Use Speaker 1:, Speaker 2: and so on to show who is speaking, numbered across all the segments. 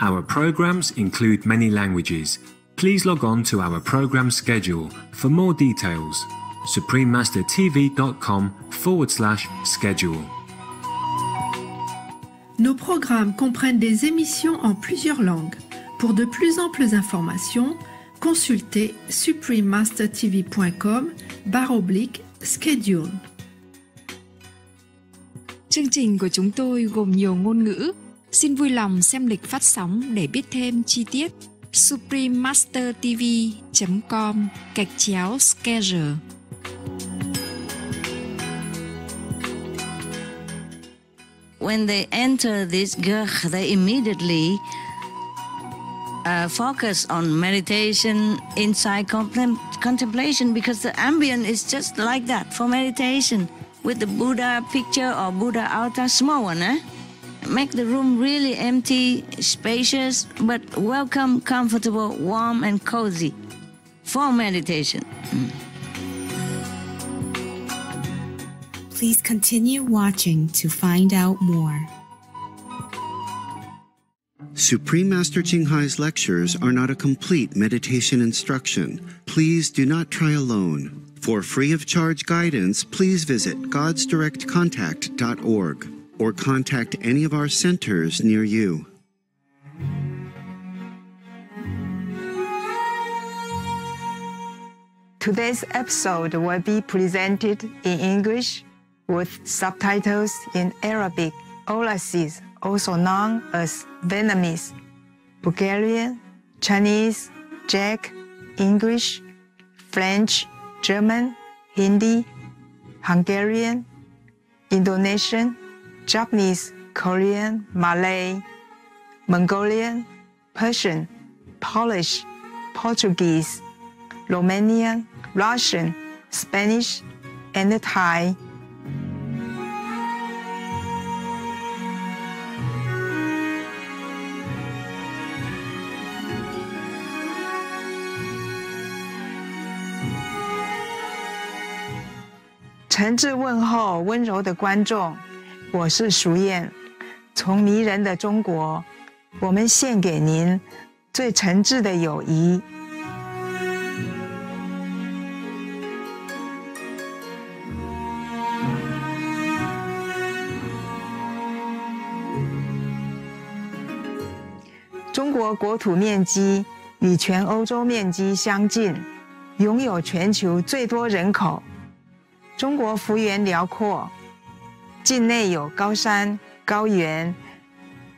Speaker 1: Our programs include many languages. Please log on to our program schedule for more details. suprememastertv.com forward slash schedule.
Speaker 2: Nos programmes comprennent des émissions en plusieurs langues. Pour de plus amples informations, consultez suprememastertv.com barre oblique schedule.
Speaker 3: Chương trình của chúng tôi gồm nhiều ngôn ngữ. Xin vui lòng xem lịch phát sóng để biết thêm chi tiết. suprememastertv.com gạch chéo schedule.
Speaker 4: When they enter this gurh, they immediately uh, focus on meditation, inside contemplation, because the ambient is just like that for meditation with the Buddha picture or Buddha altar, small one, eh? Make the room really empty, spacious, but welcome, comfortable, warm, and cozy for meditation.
Speaker 5: Please continue watching to find out more.
Speaker 6: Supreme Master Ching Hai's lectures are not a complete meditation instruction. Please do not try alone. For free of charge guidance, please visit godsdirectcontact.org or contact any of our centers near you.
Speaker 7: Today's episode will be presented in English with subtitles in Arabic, Aulacese, also known as Vietnamese, Bulgarian, Chinese, Czech, English, French, German, Hindi, Hungarian, Indonesian, Japanese, Korean, Malay, Mongolian, Persian, Polish, Portuguese, Romanian, Russian, Spanish, and Thai. 诚挚问候温柔的观众， 我是淑燕，从迷人的中国，我们献给您最诚挚的友谊。中国国土面积与全欧洲面积相近，拥有全球最多人口。中国幅员辽阔，境内有高山、高原、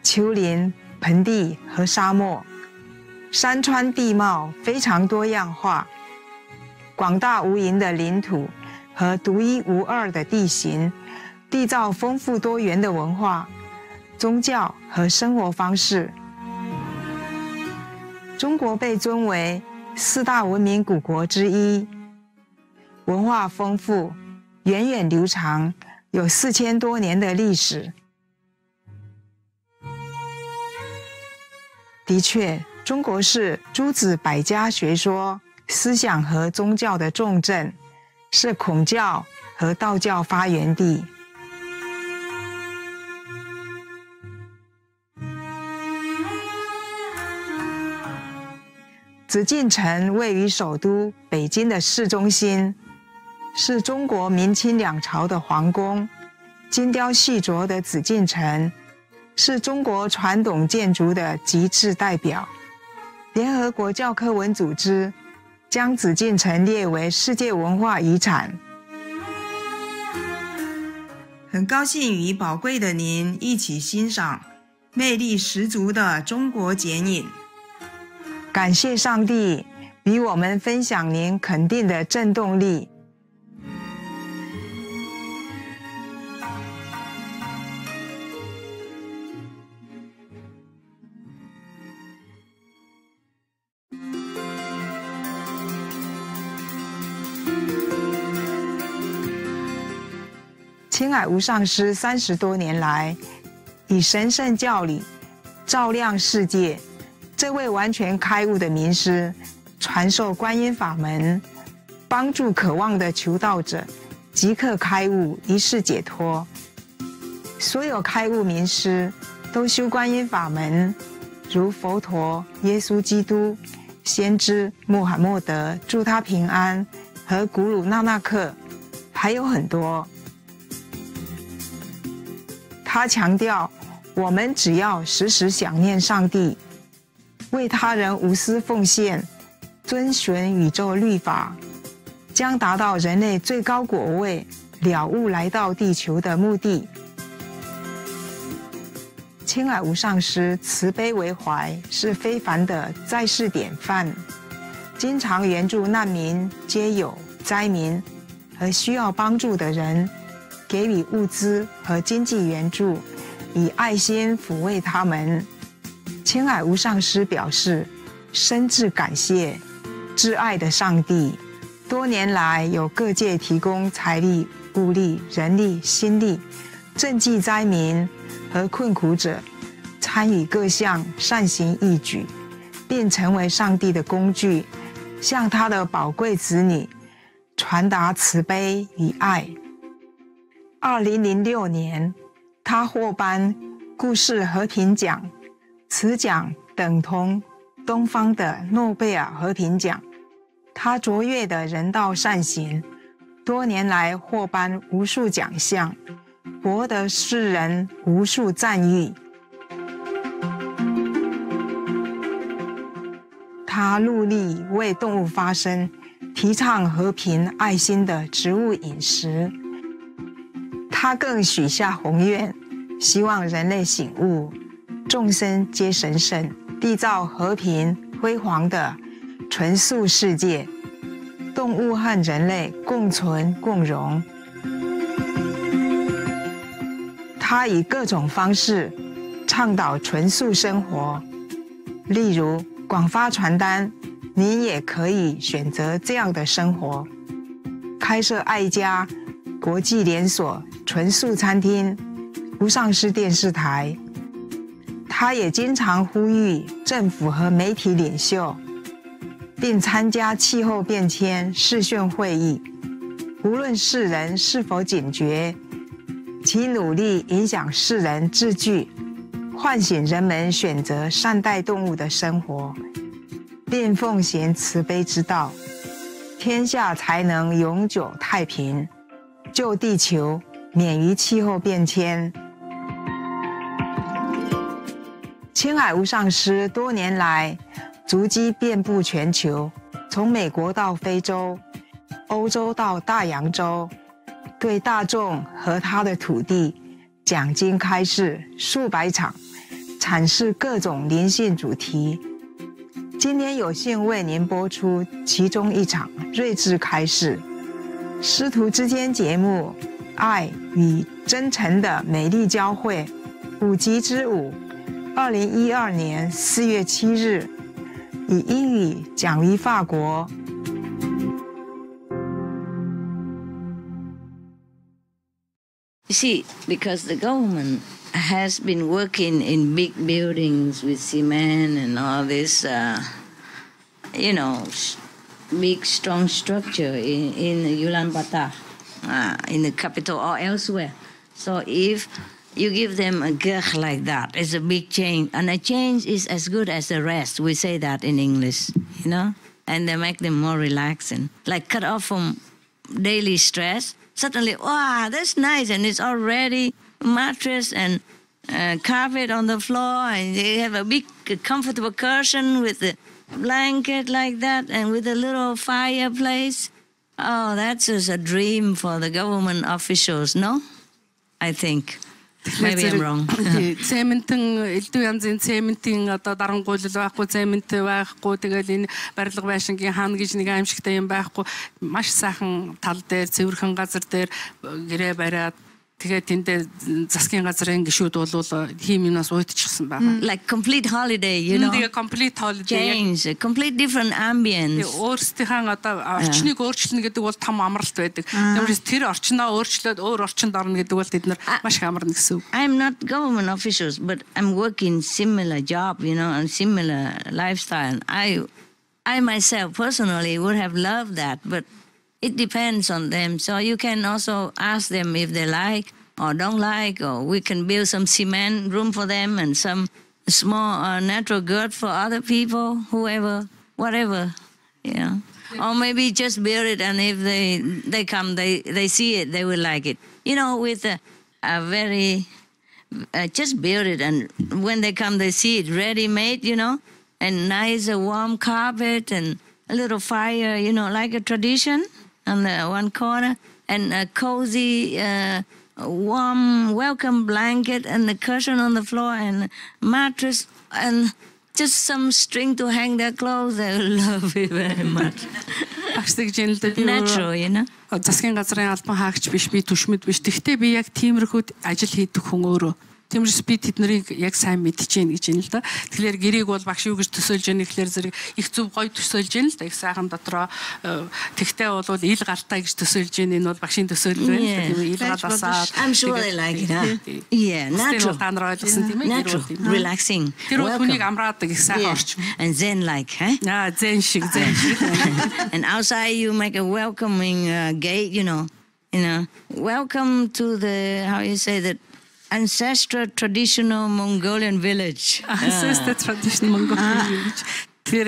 Speaker 7: 丘陵、盆地和沙漠，山川地貌非常多样化。广大无垠的领土和独一无二的地形，缔造丰富多元的文化、宗教和生活方式。中国被尊为四大文明古国之一，文化丰富。源远流长，有四千多年的历史。的确，中国是诸子百家学说、思想和宗教的重镇，是孔教和道教发源地。紫禁城位于首都北京的市中心。是中国明清两朝的皇宫，精雕细琢的紫禁城，是中国传统建筑的极致代表。联合国教科文组织将紫禁城列为世界文化遗产。很高兴与宝贵的您一起欣赏魅力十足的中国剪影。感谢上帝与我们分享您肯定的振动力。青海无上师三十多年来，以神圣教理照亮世界。这位完全开悟的名师，传授观音法门，帮助渴望的求道者即刻开悟，一世解脱。所有开悟名师都修观音法门，如佛陀、耶稣基督、先知穆罕默德（祝他平安）和古鲁纳纳克，还有很多。他强调，我们只要时时想念上帝，为他人无私奉献，遵循宇宙律法，将达到人类最高果位了悟来到地球的目的。亲爱无上师慈悲为怀，是非凡的在世典范，经常援助难民、皆友、灾民和需要帮助的人，给予物资和经济援助，以爱心抚慰他们。青海无上师表示，深挚感谢挚爱的上帝，多年来有各界提供财力、物力、人力、心力，赈济灾民。和困苦者参与各项善行义举，并成为上帝的工具，向他的宝贵子女传达慈悲与爱。二零零六年，他获颁故事和平奖，此奖等同东方的诺贝尔和平奖。他卓越的人道善行，多年来获颁无数奖项。博得世人无数赞誉。他努力为动物发声，提倡和平爱心的植物饮食。他更许下宏愿，希望人类醒悟，众生皆神圣，缔造和平辉煌的纯素世界，动物和人类共存共荣。他以各种方式倡导纯素生活，例如广发传单，你也可以选择这样的生活；开设爱家国际连锁纯素餐厅、不上市电视台。他也经常呼吁政府和媒体领袖，并参加气候变迁视讯会议。无论世人是否警觉。其努力影响世人自具，唤醒人们选择善待动物的生活，并奉行慈悲之道，天下才能永久太平，救地球免于气候变迁。青海无上师多年来足迹遍布全球，从美国到非洲，欧洲到大洋洲。对大众和他的土地讲经开示数百场，阐释各种灵性主题。今天有幸为您播出其中一场睿智开示——师徒之间节目《爱与真诚的美丽交汇》五集之舞，二零一二年四月七日，以英语讲于法国。
Speaker 4: You see, because the government has been working in big buildings with cement and all this, uh, you know, big strong structure in, in Ulaanbaatar, uh, in the capital or elsewhere. So if you give them a girl like that, it's a big change. And a change is as good as the rest. We say that in English, you know? And they make them more relaxing. Like cut off from daily stress suddenly, wow, that's nice, and it's already mattress and uh, carpet on the floor, and they have a big, comfortable cushion with a blanket like that, and with a little fireplace. Oh, that's just a dream for the government officials, no? I think. Maybe I'm wrong.
Speaker 8: цементэн элдв янзын цементийн одоо дарангуйлал байхгүй цемент байхгүй тэгэл энэ барилга байшингийн хаана гэж нэг аимшигтай юм байхгүй маш сайхан тал дээр цэвэрхэн газар дээр гэрээ бариад Тэгээд тэндээ засгийн газрын гишүүд бол хийм юмнаас уйтчихсан байгаа.
Speaker 4: Like complete holiday, you know.
Speaker 8: Тэгээ complete holiday.
Speaker 4: Change, complete different ambience.
Speaker 8: Өөрсдийнхээ одоо орчныг өөрчилнө гэдэг бол том амралт байдаг. Тэгмээс тэр орчноо өөрчлөөд өөр орчинд орно гэдэг бол тэд нар маш их амарна гэсэн үг.
Speaker 4: I'm not government officials, but I'm working similar job, you know, and similar lifestyle. I I myself personally would have loved that, but it depends on them. So you can also ask them if they like or don't like, or we can build some cement room for them and some small uh, natural good for other people, whoever, whatever, know. Or maybe just build it, and if they they come, they they see it, they will like it. You know, with a, a very uh, just build it, and when they come, they see it ready made. You know, and nice a warm carpet and a little fire. You know, like a tradition on the one corner, and a cozy. Uh, warm welcome blanket and the cushion on the floor and mattress and just some string to hang their clothes. I love it very much.
Speaker 8: Багш тэгж юм л да би
Speaker 4: Natural, you know.
Speaker 8: засгийн газрын албан хаагч биш би түшмэд биш. Тэгвэл би яг тиймэрхүүд ажил хийдэг хүн өөрөө. Тиймэрс би тэднийг яг сайн мэдчихээн гэж юм л да. Тэгэхээр гэрээг бол багш юу гэж төсөөлж яах нэхлээр зэрэг их зөв гоё төсөөлж яах л да. Их сайхан дотроо э, тэгтээ бол ил гартай гэж төсөөлж яах энэ бол багшийн төсөөлөл байна. Тийм ил галасаа.
Speaker 4: I'm sure they like it? Yeah,
Speaker 8: Natural.
Speaker 4: natural. Relaxing.
Speaker 8: Тэр
Speaker 4: Welcome.
Speaker 8: амраадаг их сайхан орчин.
Speaker 4: And zen like, huh?
Speaker 8: Аа зэн шиг зэн шиг.
Speaker 4: and outside you make a welcoming uh, gate, you know, you know, welcome to the how you say that ancestral traditional Mongolian village.
Speaker 8: Ancestor tradition Mongolian гэж. Тэр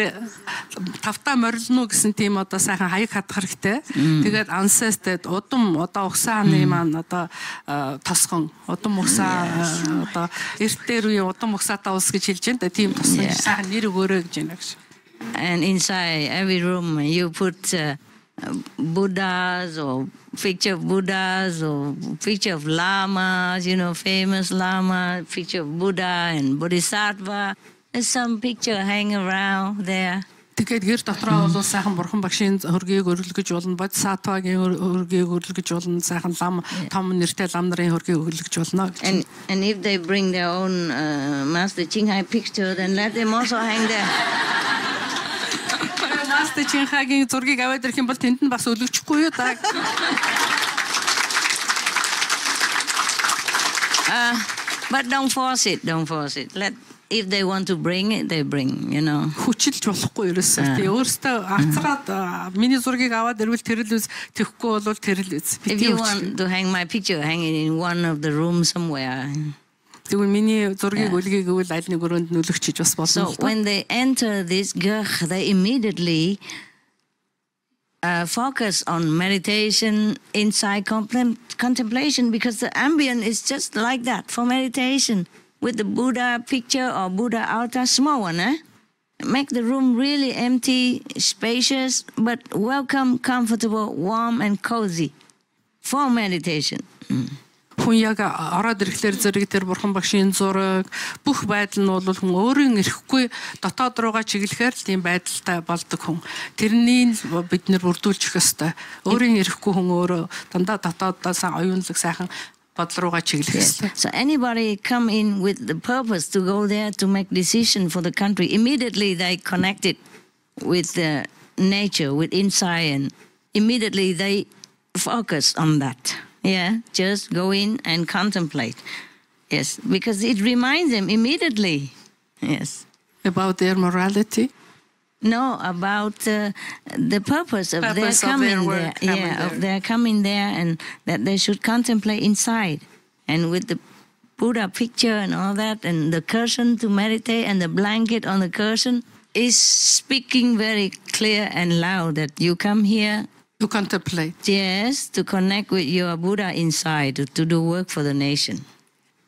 Speaker 8: тавтаа морилно гэсэн тийм одоо сайхан хаяг хадах хэрэгтэй. Тэгээд ancestor удам одоо угсааны маань одоо э, тосгон удам угсаа э, одоо эрт дээр үе удам угсаатай ус гэж хэлж байна. Тийм тосгон сайхан нэр өгөөрэй гэж байна гэж.
Speaker 4: and inside every room you put uh, Buddhas or picture of Buddhas or picture of lamas, you know, famous lama, picture of Buddha and Bodhisattva. There's some picture hanging around there.
Speaker 8: Тэгэхээр гэр дотроо бол сайхан бурхан багшийн хөргийг өрлөгөж болно, Бодхисаттвагийн хөргийг өрлөгөж болно, сайхан лам том нэртэй лам нарын хөргийг өрлөгөж болно.
Speaker 4: And and if they bring their own uh, Master Ching Hai picture then let them also hang there.
Speaker 8: Мастер Чинхагийн зургийг аваад ирэх юм бол тэнд нь бас өлөгчихгүй юу даа.
Speaker 4: Uh, but don't force it. Don't force it. Let if they want to bring it, they bring. You know.
Speaker 8: хүчилж болохгүй ерөөсөө. Тэгээ өөрөөсөө авцраад а, миний зургийг аваад ирвэл тэр л үз тэхгүй бол тэр л үз.
Speaker 4: If you want to hang my picture, hang it in one of the rooms somewhere.
Speaker 8: Тэгвэл миний зургийг аль нэг өрөөнд бас болно.
Speaker 4: So when they enter this ger they immediately uh, focus on meditation inside contemplation because the ambient is just like that for meditation with the Buddha picture or Buddha altar, small one, eh? Make the room really empty, spacious, but welcome, comfortable, warm, and cozy for meditation. Mm.
Speaker 8: Хүн яг ороод ирэхлээр зэрэг тэр бурхан багшийн зураг бүх байдал нь бол хүн өөрийн эрэхгүй дотоод руугаа чиглэхээр л тийм байдалтай болдог хүн. Тэрнийг бид нэр бүрдүүлчих ёстой. Өөрийн эрэхгүй хүн өөрөө дандаа дотоодоос оюунлаг сайхан бодол руугаа чиглэх ёстой.
Speaker 4: So anybody come in with the purpose to go there to make decision for the country, immediately they connect it with the nature, with inside, and immediately they focus on that. Yeah, just go in and contemplate. Yes, because it reminds them immediately. Yes.
Speaker 8: About their morality.
Speaker 4: No, about uh, the purpose of
Speaker 8: Purpose
Speaker 4: their
Speaker 8: of their
Speaker 4: coming there.
Speaker 8: coming
Speaker 4: yeah, of their coming there, and that they should contemplate inside, and with the Buddha picture and all that, and the cushion to meditate, and the blanket on the cushion is speaking very clear and loud that you come here,
Speaker 8: To contemplate.
Speaker 4: yes, to connect with your Buddha inside, to, do work for the nation,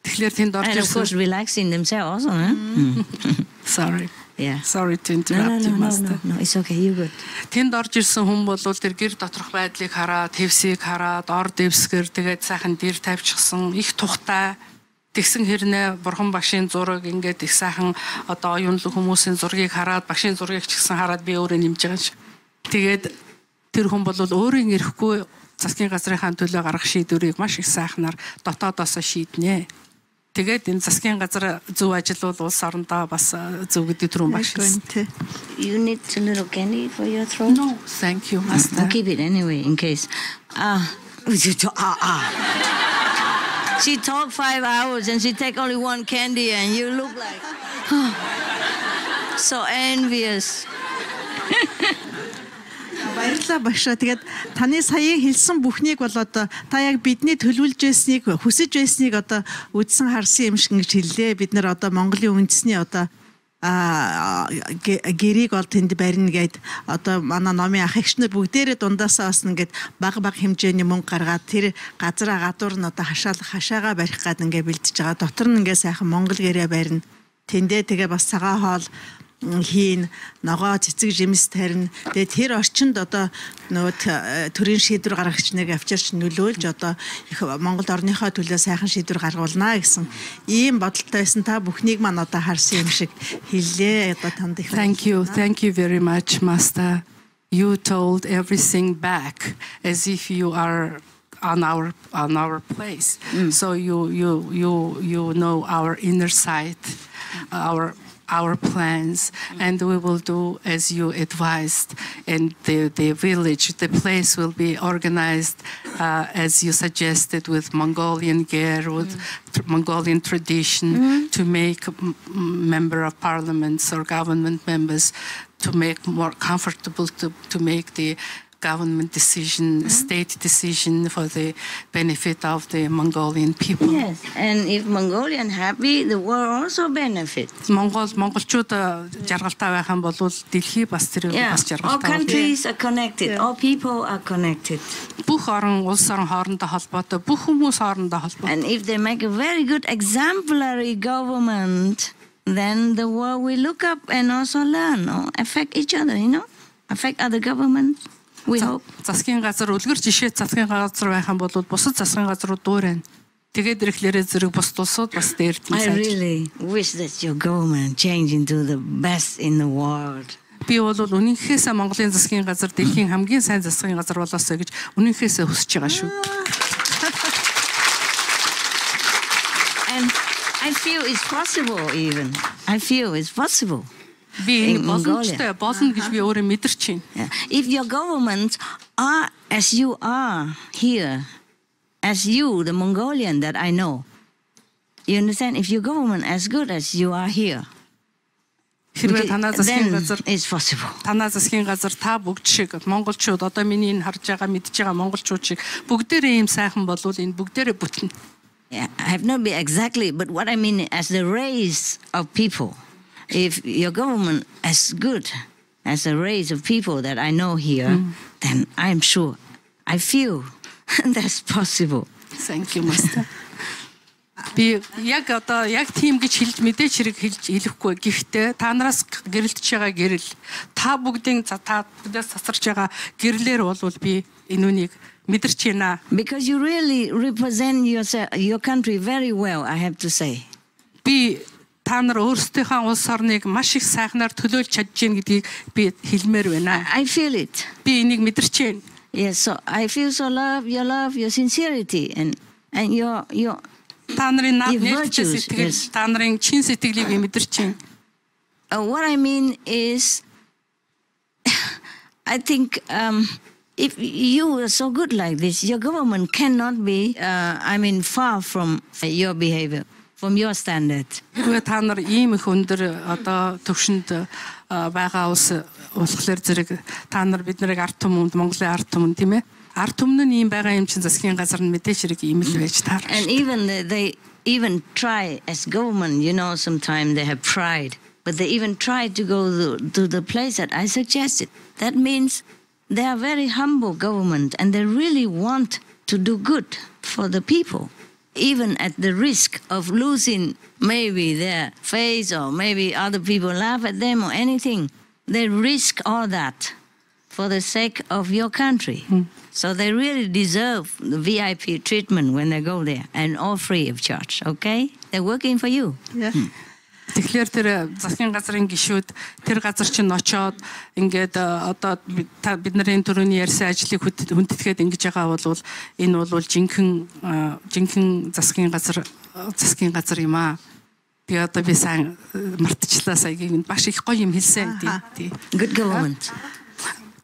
Speaker 8: Тэгэхээр тэнд орж
Speaker 4: and of course
Speaker 8: ирсэн.
Speaker 4: relaxing themselves also. Huh? Mm.
Speaker 8: Sorry.
Speaker 4: Yeah.
Speaker 8: Sorry to
Speaker 4: No, no,
Speaker 8: interrupt
Speaker 4: no,
Speaker 8: you,
Speaker 4: no,
Speaker 8: master.
Speaker 4: no, no, it's okay. You good.
Speaker 8: Тэнд орж ирсэн хүн бол тэр гэр доторх байдлыг хараад, твсийг хараад, ор дэвсгэр тэгээд сайхан дэр тавьчихсан, их тухтай тэгсэн хэрнээ бурхан багшийн зураг ингээд их сайхан одоо оюунлаг хүмүүсийн зургийг хараад, багшийн зургийг ч гэсэн хараад би өөрөө нэмж байгаа ш. Тэгээд тэр хүн бол өөрийн эрэхгүй засгийн газрынхаа төлөө гаргах шийдвэрийг маш их сайхнаар дотоодоосоо шийднэ. Тэгээд энэ засгийн газар зөв ажил бол улс орондоо бас э, зөв гэдэг түрүүн багш. хэлсэн.
Speaker 4: You need a little candy for your throat.
Speaker 8: No, thank you, master.
Speaker 4: I'll keep it anyway in case. Ah, ah, ah. She talked five hours and she take only one candy and you look like so envious.
Speaker 9: Баярлалаа багшаа. Тэгээд таны саяын хэлсэн бүхнийг бол одоо та яг бидний төлөвлөж байсныг хүсэж байсныг одоо үдсэн харсан юм шиг ингэж хэллээ. Бид нэр одоо Монголын үндэсний одоо а гэрийг бол тэнд барина гэд одоо манай номын ах эгчнэр бүгдээрээ дундаасаа бас ингээд баг баг хэмжээний мөнгө гаргаад тэр газраа гадуур нь одоо хашаал хашаага барих гад ингээд бэлдэж байгаа. Дотор нь ингээд сайхан монгол гэрээ барина. Тэндээ тэгээ бас цагаан хоол хийн ногоо цэцэг жимс тарина. Тэгээ тэр орчинд одоо нөгөө төрийн шийдвэр гаргагч нэг авчирч нөлөөлж одоо их Монгол орныхоо төлөө сайхан шийдвэр гаргуулнаа гэсэн ийм бодолтой байсан та бүхнийг маань одоо харсан юм шиг хэллээ. Одоо танд их
Speaker 8: Thank you. Thank you very much master. You told everything back as if you are on our on our place. So you you you you know our inner side, our our plans, and we will do as you advised. And the, the village, the place will be organized uh, as you suggested with Mongolian ger, with tr- Mongolian tradition, to make m- m- member of parliaments or government members to make more comfortable to, to make the government decision, state decision for the benefit of the Mongolian people.
Speaker 4: Yes, and if Mongolian happy, the world also benefit.
Speaker 8: Монгол монголчууд э, жаргалтай байх юм бол дэлхий бас тэр
Speaker 4: Yeah,
Speaker 8: бас
Speaker 4: all
Speaker 8: жаргалтай. болно.
Speaker 4: countries are connected. All people are connected.
Speaker 8: Бүх орон улс орон хоорондоо холбоотой, бүх хүмүүс хоорондоо холбоотой.
Speaker 4: And if they make a very good exemplary government, then the world will look up and also learn or affect each other, you know, affect other governments.
Speaker 8: Засгийн газар үлгэр жишээ засгийн газар байх юм бол бусад засгийн газрууд дуурайна. Тэгээд ирэхлээрээ зэрэг бус тусууд бас дээрдэн
Speaker 4: I
Speaker 8: сайж.
Speaker 4: really wish that your government change into the best in the world.
Speaker 8: Би бол үнэнхээсээ Монголын засгийн газар дэлхийн хамгийн сайн засгийн газар болоосоо гэж үнэнхээсээ хүсэж байгаа шүү.
Speaker 4: And I feel it's possible even. I feel it's possible.
Speaker 8: Би
Speaker 4: In
Speaker 8: энэ
Speaker 4: Mongolia.
Speaker 8: боломжтой болно гэж би өөрөө мэдэрч байна.
Speaker 4: Yeah. If your governments are as you are here, as you, the Mongolian that I know, you understand? If your government as good as you are here,
Speaker 8: Хэрвээ танаа засгийн
Speaker 4: then
Speaker 8: газар
Speaker 4: it's possible.
Speaker 8: танаа засгийн газар та бүгд шиг монголчууд одоо миний энэ харж байгаа мэдж байгаа монголчууд шиг бүгдээрээ ийм сайхан болвол энэ бүгдээрээ бүтнэ.
Speaker 4: Yeah, I have not been exactly, but what I mean as the race of people. If your government as good as a race of people that I know here, then I'm sure, I feel that's possible.
Speaker 8: Thank you master. Би яг одоо яг тийм гэж хэлж мэдээч хэрэг хэлж хэлэхгүй. Гэхдээ та нараас гэрэлтэж байгаа гэрэл та бүгдийн за- та бүгдээс сасарч байгаа гэрлэр болвол би энэ үнийг мэдэрч байна.
Speaker 4: Because you really represent yourself, your country very well, I have to say.
Speaker 8: Би та нар өөрсдийнхөө улс орныг маш их сайхнаар төлөөлж чадж гин гэдгийг би хэлмээр байна.
Speaker 4: I feel it.
Speaker 8: Би энийг мэдэрч байна.
Speaker 4: Yes, so I feel so love your love, your sincerity, and and your your
Speaker 8: Та нарын наад
Speaker 4: Your
Speaker 8: нээлттэй
Speaker 4: virtues,
Speaker 8: сэтгэл,
Speaker 4: yes.
Speaker 8: та нарын чин сэтгэлийг би мэдэрч байна.
Speaker 4: Uh, what I mean is, I think um, if you are so good like this, your government cannot be, uh, I mean, far from your behavior, from your standard.
Speaker 8: Хэрвээ та нар ийм их өндөр одоо төвшөнд а, байгаа улс болохоор зэрэг та нар бид нарыг ард түмэнд Монголын ард түмэн тийм ээ ард түмэн нь ийм байгаа юм чин засгийн газар нь мэдээч хэрэг ийм л байж таар.
Speaker 4: And even the- they even try as government, you know, sometimes they have pride, but they even try to go to, to the place that I suggested. That means they are very humble government and they really want to do good for the people, even at the risk of losing maybe their face or maybe other people laugh at them or anything. They risk all that for the sake of your country. Hmm. So they really deserve the VIP treatment when they go there and all free of charge, okay? They're working for you. Hmm.
Speaker 8: Тэгэхээр тэр засгийн газрын гишүүд тэр газар чинь очоод ингээд э, одоо би- та- бидний төрөний ярьсан ажлыг хүнд- хүндэтгээд ингэж байгаа бол энэ бол жинхэнэ э, жинхэнэ засгийн газар э, засгийн газар юм аа. Тэгээ одоо би сайн э, мартчихлаа саягийн маш их гоё юм хэлсэн тий.
Speaker 4: Good government.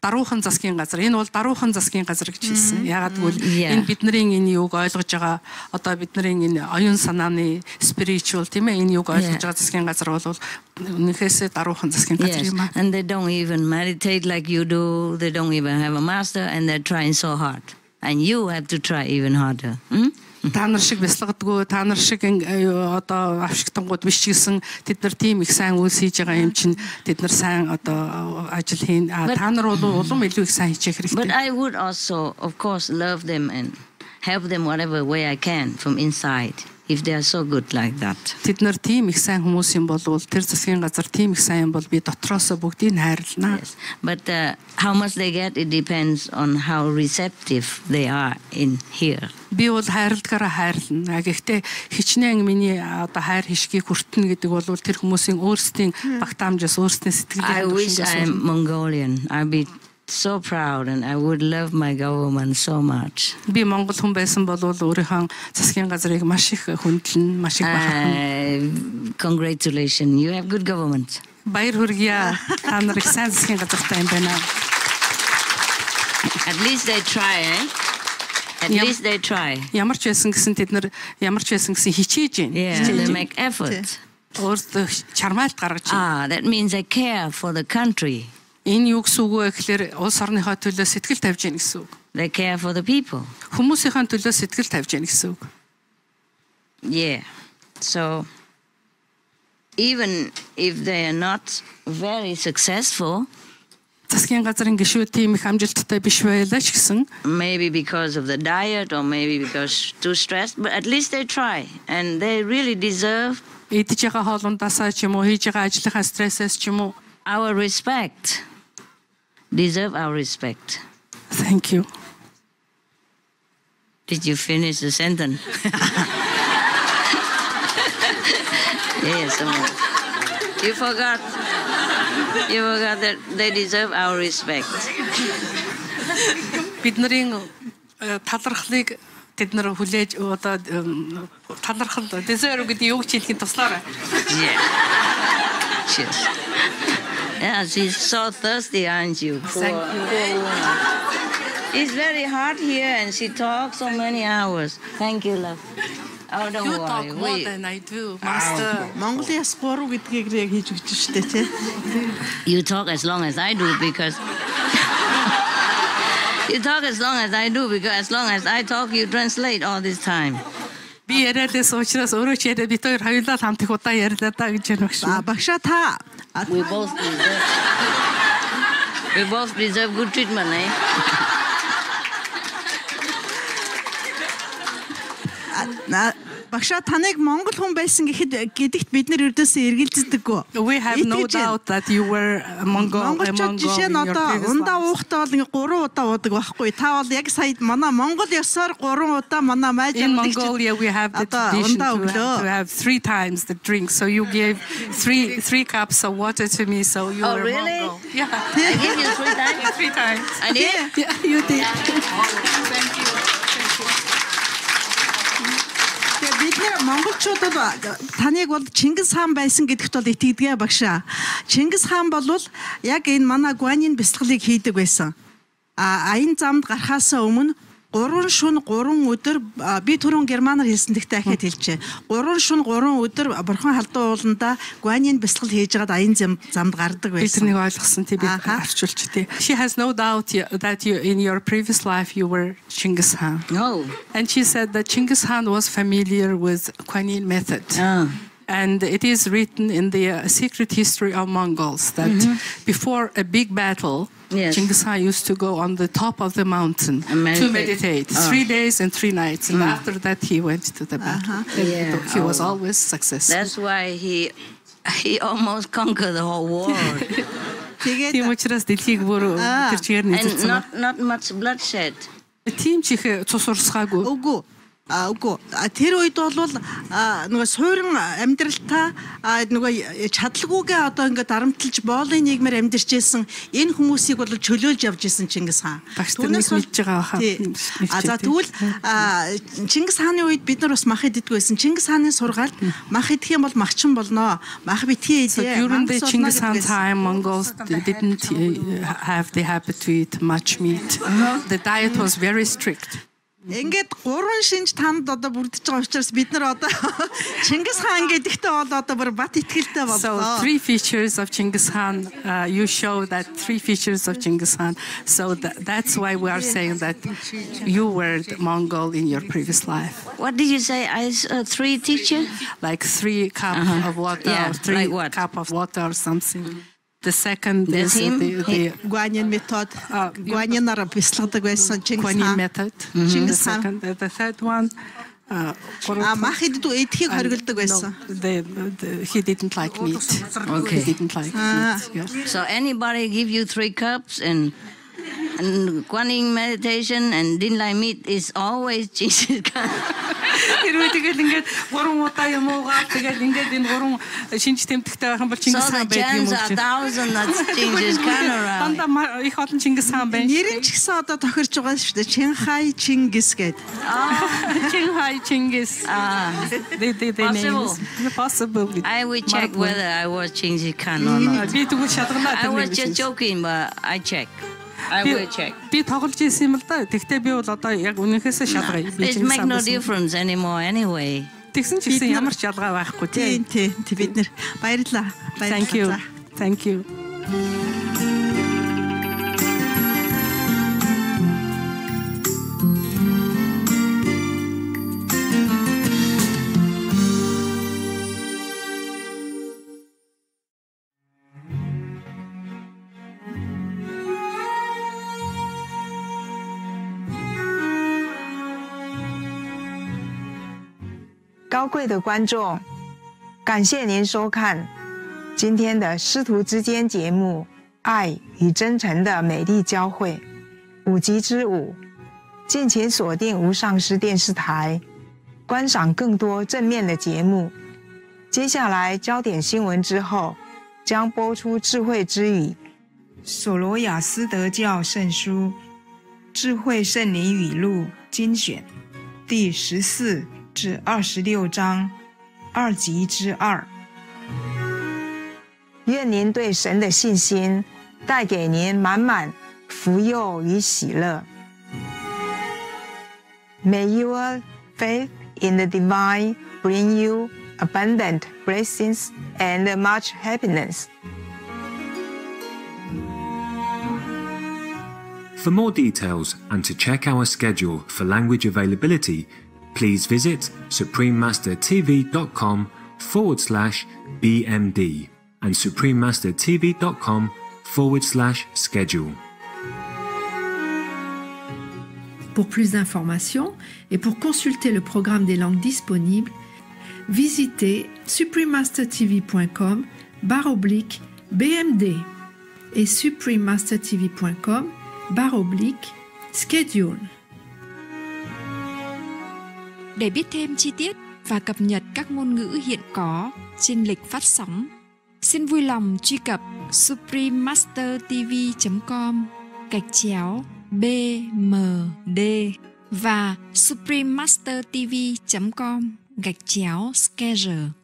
Speaker 8: даруухан засгийн газар. Энэ бол даруухан засгийн газар гэж хэлсэн. Ягаад гэвэл
Speaker 4: Yeah.
Speaker 8: энэ бидний энэ юуг ойлгож байгаа одоо бидний энэ оюун санааны spiritual тийм ээ энэ юуг ойлгож
Speaker 4: Yeah.
Speaker 8: байгаа засгийн газар бол үнэхээсээ даруухан засгийн газар
Speaker 4: Yes,
Speaker 8: юм аа.
Speaker 4: and they don't even meditate like you do. They don't even have a master, and they're trying so hard. And you have to try even harder. Hmm?
Speaker 8: Та нар шиг бясалгадгүй, та нар шиг одоо авшигтангууд биш гэсэн тэд нар тийм их сайн үйлс хийж байгаа юм чинь тэд нар сайн одоо ажил хийн.
Speaker 4: But-
Speaker 8: та нар бол улам илүү их сайн хийчих
Speaker 4: But
Speaker 8: хэрэгтэй.
Speaker 4: I would also, of course, love them and help them whatever way I can from inside if they are so good like that.
Speaker 8: Тэд нар тийм их сайн хүмүүс юм бол тэр засгийн газар тийм их сайн юм бол би дотроосоо бүгдийг нь хайрлана.
Speaker 4: But uh, how much they get, it depends on how receptive they are in here.
Speaker 8: Би бол хайрладгаараа хайрлана. Гэхдээ хичнээн миний одоо хайр хишгийг хүртэнэ гэдэг бол тэр хүмүүсийн өөрсдийн багтаамжаас өөрсдийн
Speaker 4: I
Speaker 8: сэтгэлийн
Speaker 4: wish I'm Mongolian. I'd be so proud and I would love my government so much.
Speaker 8: би Монгол хүн байсан бол өөрийнхөө засгийн газрыг маш их хүндлэн, маш их бахархна.
Speaker 4: Uh, congratulations, you have good government.
Speaker 8: Баяр хүргье. Та нар их сайн засгийн газартай юм байна.
Speaker 4: At least they try, eh? At
Speaker 8: Yep.
Speaker 4: least they try.
Speaker 8: Ямар ч байсан гэсэн тэд нар ямар ч байсан гэсэн хичээж байна.
Speaker 4: Yeah,
Speaker 8: Хичээж
Speaker 4: they
Speaker 8: байна.
Speaker 4: make effort.
Speaker 8: Өөртөө чармайлт гаргаж байна.
Speaker 4: Ah, that means they care for the country.
Speaker 8: Энэ юу гэсэн үг вэ гэхээр улс орныхоо төлөө сэтгэл тавьж яах гэсэн үг.
Speaker 4: They care for the people.
Speaker 8: Хүмүүсийнхээ төлөө сэтгэл тавьж яах гэсэн үг.
Speaker 4: Yeah. So even if they are not very successful,
Speaker 8: Засгийн газрын гишүүд тийм их амжилттай биш байлаа ч гэсэн
Speaker 4: maybe because of the diet or maybe because too stressed, but at least they try and they really deserve
Speaker 8: идэж байгаа хоолундаасаа ч юм уу хийж байгаа ажлынхаа стрессээс ч юм уу
Speaker 4: our respect. Deserve our respect.
Speaker 8: thank you.
Speaker 4: Did you finish the sentence? yes. um, You forgot. You forgot that they deserve our respect.
Speaker 8: Бидний э, талархлыг тэд нар хүлээж одоо эм, талархал deserve гэдэг юу гэж хэлхийн туслаарай.
Speaker 4: Yeah. Cheers. Yeah, she's so thirsty, aren't you?
Speaker 8: Thank
Speaker 4: Poor-
Speaker 8: you.
Speaker 4: poor woman. It's very hot here, and she talks so many hours. Thank you, love. Oh, don't
Speaker 8: You
Speaker 4: worry.
Speaker 8: talk more
Speaker 4: We-
Speaker 8: than I do, master.
Speaker 9: Монголын яс 3 гэдгийг яг хийж өгч штэ тий.
Speaker 4: You talk as long as I do because you talk as long as I do because as long as I talk, you translate all this time.
Speaker 8: Би яриадээс учраас өөрөө ч яриад бид хоёр хоёулаа хамт их удаа ярьлаа да гэж байна багш.
Speaker 9: А багшаа та а,
Speaker 4: we both deserve. We both deserve good treatment, eh?
Speaker 9: на- багшаа таныг монгол хүн байсан гэхэд гэдэгт бид нэр өрдөөсөө эргэлздэггүй.
Speaker 8: We have no doubt that you were a Mongol.
Speaker 9: Монголчууд жишээ нь одоо ундаа уухтаа бол ингээ 3 удаа уудаг байхгүй. Та бол яг сая манай Монгол ёсоор 3 удаа манай майж
Speaker 8: In
Speaker 9: амлагч-
Speaker 8: Mongolia, we have the
Speaker 9: Одоо
Speaker 8: tradition
Speaker 9: ундаа
Speaker 8: to have,
Speaker 9: өглөө.
Speaker 8: to have three times the drink. So you gave three three cups of water to me. So you
Speaker 4: Oh,
Speaker 8: were
Speaker 4: really?
Speaker 8: Mongol. Yeah,
Speaker 4: I give you three times.
Speaker 8: three times.
Speaker 4: I did.
Speaker 8: Yeah, you did.
Speaker 9: Тэгээ бид нэр монголчуудад таныг бол Чингис хаан байсан гэдэгт бол итгэдэг багшаа. Чингис хаан бол яг энэ манай гуанийн бясалгалыг хийдэг байсан. А аян замд гарахаасаа өмнө 3 шүн 3 өдөр би түрүүн германаар хэлсэн гэхдээ дахиад хэлчихэ. 3 шүн 3 өдөр бурхан халдуу ууланда гуанийн бясалгал хийж байгаад аян зам- замд гардаг
Speaker 8: Би
Speaker 9: байсан.
Speaker 8: тэрнийг ойлгосон тий би
Speaker 9: Аха.
Speaker 8: орчуулч тий. She has no doubt that you in your previous life you were Chinggis Khan.
Speaker 4: No.
Speaker 8: And she said that Chinggis Khan was familiar with Kuan Yin method.
Speaker 4: Ah.
Speaker 8: And it is written in the uh, secret history of Mongols that before a big battle,
Speaker 4: Yes.
Speaker 8: Genghis Khan used to go on the top of the mountain
Speaker 4: And
Speaker 8: to
Speaker 4: meditate.
Speaker 8: meditate
Speaker 4: Ah.
Speaker 8: three days and three nights. And after that, he went to the battle. And
Speaker 4: Yeah.
Speaker 8: He was
Speaker 4: Oh.
Speaker 8: always successful.
Speaker 4: That's why he he almost conquered the whole world.
Speaker 9: Тэгээд
Speaker 8: Тийм учраас дэлхийг бүр тэр чигээр
Speaker 4: and
Speaker 8: нэзэлсэн.
Speaker 4: not not much bloodshed.
Speaker 8: Тийм ч их цус урсгаагүй.
Speaker 9: үгүй А үгүй тэр үед бол нөгөө суурин амьдралтаа нөгөө чадлагүйгээ одоо ингээд дарамтлж боолын нийгмээр амьдарч байсан энэ хүмүүсийг бол чөлөөлж явж исэн Чингис хаан. Бол-
Speaker 8: мэдж байгаа хаа.
Speaker 9: А за тэгвэл Чингис хааны үед бид нар бас мах иддэг байсан. Чингис хааны сургаалд мах идэх юм бол махчин болно. Мах битгий
Speaker 8: So
Speaker 9: идэ.
Speaker 8: during the
Speaker 9: гэдэг
Speaker 8: Khan
Speaker 9: байсан.
Speaker 8: time, Mongols didn't uh, have the habit to eat much meat. The diet was very strict.
Speaker 9: Ингээд гурван шинж танд одоо бүрдэж байгаа учраас бид нар одоо Чингис хаан гэдэгтээ бол одоо бүр бат итгэлтэй
Speaker 8: So
Speaker 9: боллоо.
Speaker 8: three features of Genghis Khan, uh, you show that three features of Genghis Khan. So tha- that's why we are saying that you were the Mongol in your previous life.
Speaker 4: What did you say? I s- uh, three teacher?
Speaker 8: Like three cup
Speaker 4: Uh-huh.
Speaker 8: of water,
Speaker 4: Yeah,
Speaker 8: or three
Speaker 4: like what?
Speaker 8: cup of water or something. The second
Speaker 4: There's
Speaker 8: is uh,
Speaker 4: him.
Speaker 8: the, the
Speaker 9: Гуанин метод, гуанинаар бясалгадаг байсан Чингис
Speaker 8: Kuan Yin
Speaker 9: хаан.
Speaker 8: method.
Speaker 9: Чингис
Speaker 8: The
Speaker 9: хаан.
Speaker 8: second, the third one. Uh,
Speaker 9: А мах иддэг эдхийг хориглдог байсан.
Speaker 8: No, the, the, he didn't like meat.
Speaker 4: Okay.
Speaker 8: He didn't like
Speaker 9: Ah.
Speaker 8: meat. Yeah.
Speaker 4: So anybody give you three cups and and Kuan Yin meditation and didn't like meat is always Jesus Khan.
Speaker 8: Хэрвээ тэгэл ингээд гурван удаа юм уугаад тэгэл ингээд энэ гурван шинж тэмдэгтэй байх юм бол
Speaker 4: So
Speaker 8: Чингис
Speaker 4: the
Speaker 8: хаан байдаг юм
Speaker 4: chance
Speaker 8: уу?
Speaker 4: are thousand that Genghis Khan around.
Speaker 8: Дандаа ма- их олон Чингис хаан байна.
Speaker 9: Нэр нь ч гэсэн одоо тохирч байгаа шүү дээ. Чинхай Чингис гэдэг.
Speaker 8: Чинхай Чингис.
Speaker 4: Ah,
Speaker 8: They they they
Speaker 4: Possible.
Speaker 8: names. Possible.
Speaker 4: I will check
Speaker 8: Магадгүй.
Speaker 4: whether I was Genghis Khan or not.
Speaker 8: Би тэгвэл шалганаа
Speaker 4: I
Speaker 8: тэр
Speaker 4: was
Speaker 8: нэг
Speaker 4: just
Speaker 8: биш.
Speaker 4: joking, but I check. I
Speaker 8: Би
Speaker 4: will check.
Speaker 8: би тоглож исэн юм л да. Тэгтээ би бол одоо яг үнэнхээсээ шалгая. Би
Speaker 4: It
Speaker 8: Чингис
Speaker 4: make no difference anymore anyway.
Speaker 8: Тэгсэн ч гэсэн ямар ч ялгаа байхгүй
Speaker 9: Тийм
Speaker 8: тий.
Speaker 9: тийм тийм бид нэр баярлаа.
Speaker 8: Thank you. Thank you.
Speaker 7: “会的观众，感谢您收看今天的师徒之间节目《爱与真诚的美丽交汇》五集之五，敬请锁定无上师电视台，观赏更多正面的节目。接下来焦点新闻之后，将播出智慧之语《索罗亚斯德教圣书》《智慧圣灵语录》精选第十四至二十六章二集之二。愿您对神的信心带给您满满福佑与喜乐。May your faith in the divine bring you abundant blessings and much happiness.
Speaker 1: For more details and to check our schedule for language availability, please visit suprememastertv.com forward slash BMD and suprememastertv.com forward slash schedule.
Speaker 2: Pour plus d'informations et pour consulter le programme des langues disponibles, visitez suprememastertv.com barre oblique BMD et suprememastertv.com barre oblique schedule.
Speaker 3: Để biết thêm chi tiết và cập nhật các ngôn ngữ hiện có trên lịch phát sóng, xin vui lòng truy cập suprememastertv.com gạch chéo BMD và suprememastertv.com gạch chéo schedule.